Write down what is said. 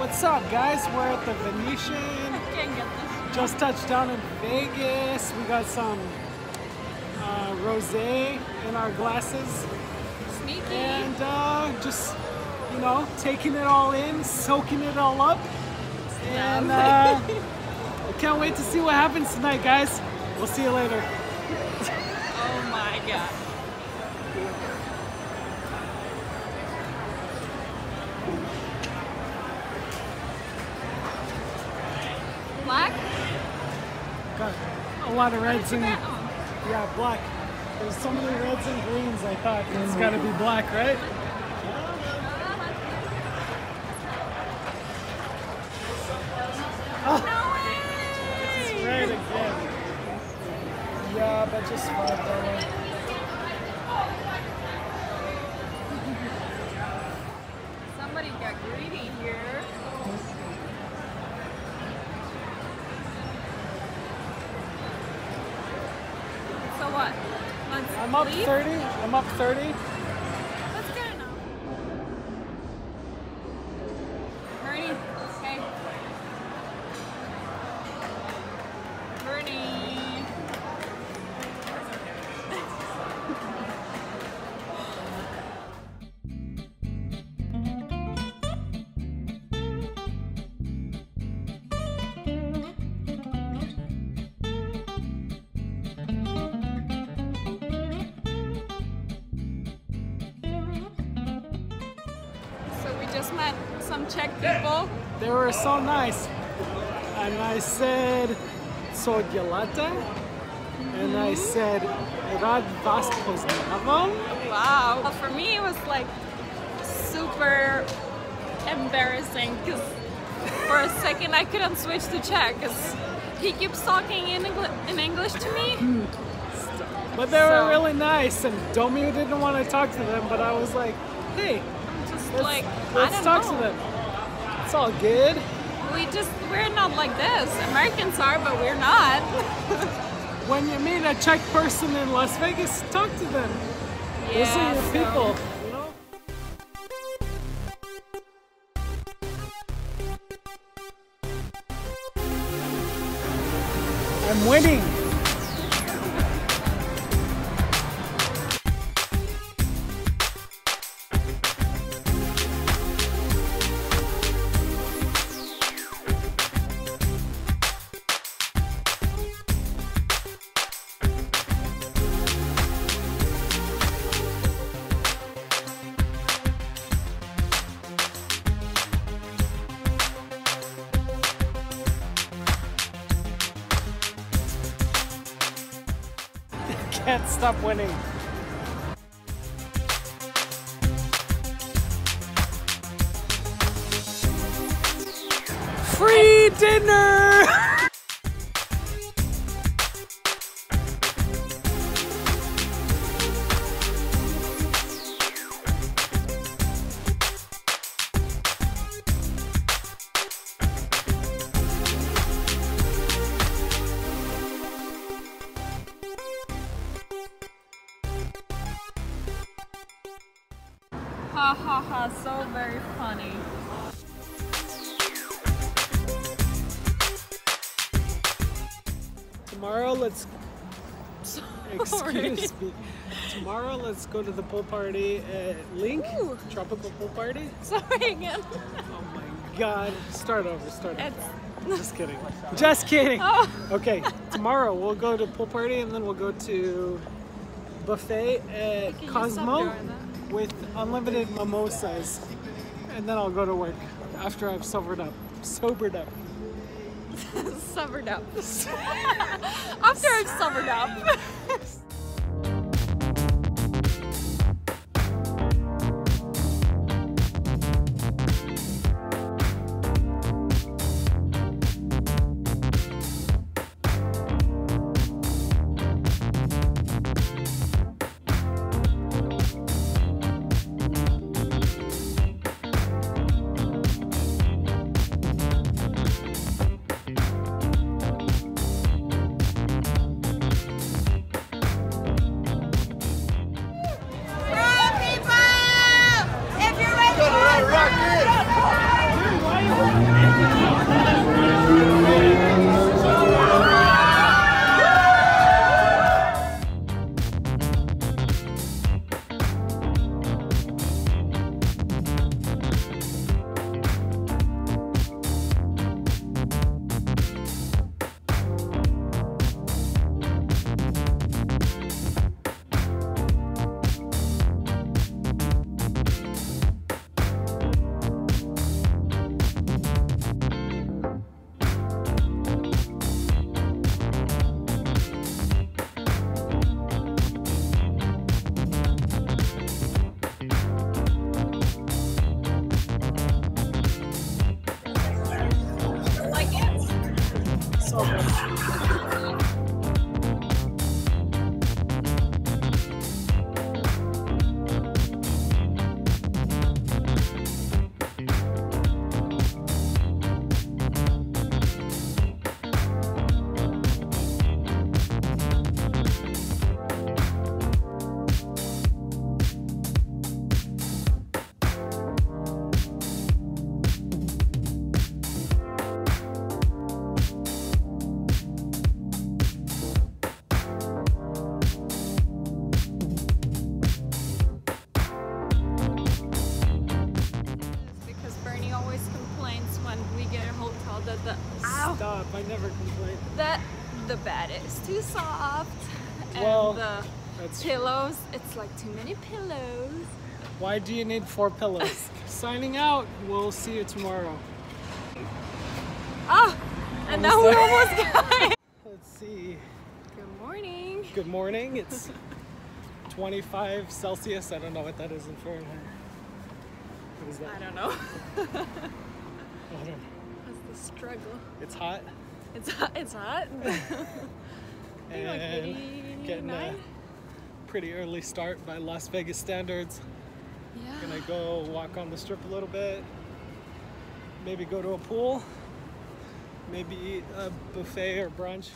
What's up, guys? We're at the Venetian. Can't get this. Just touched down in Vegas. We got some uh, rosé in our glasses, Sneaky. and uh, just you know, taking it all in, soaking it all up, and uh, I can't wait to see what happens tonight, guys. We'll see you later. oh my god. Black? Got a lot of reds and Oh. yeah, black. There's so many reds and greens. I thought it's got to be black, right? No way! Red again. Yeah, but just five dollars. Somebody got greedy here. So what? Let's I'm up 30. I'm up 30. Just met some Czech people. They were so nice. And I said, so gelata? And I mm-hmm. said, Rad vas poznavam? Wow. Well, for me, it was like super embarrassing because for a second I couldn't switch to Czech because he keeps talking in, Engli- in English to me. But they were really nice. And Domi didn't want to talk to them, but I was like, hey, Just let's, like, let's I don't talk know. to them. It's all good. We just, we're not like this. Americans are, but we're not. When you meet a Czech person in Las Vegas, talk to them. Those are your so- people, you know? I'm winning. Can't stop winning. Free dinner! Ha ha ha, so very funny. Tomorrow, let's Sorry. excuse me. Tomorrow, let's go to the pool party at LINQ Ooh. Tropical Pool Party. Sorry again. Oh my God! Start over. Start over. It's, Just kidding. Just kidding. oh, Okay, tomorrow we'll go to pool party and then we'll go to buffet at Can you stop Cosmo? With unlimited mimosas, and then I'll go to work after I've sobered up. Sobered up. sobered up. After I've sobered up. Ow, Stop, I never complain. that the bed is too soft and Well, the pillows, it's like too many pillows. why do you need four pillows? Signing out. We'll see you tomorrow. Ah, and now we're almost got. Let's see. Good morning. Good morning. It's 25 Celsius. I don't know what that is in Fahrenheit. What is that? I don't know. I don't know. The struggle? It's hot It's hot. It's hot. and getting a pretty early start by Las Vegas standards. yeah. Gonna go walk on the strip a little bit. Maybe go to a pool. Maybe eat a buffet or brunch.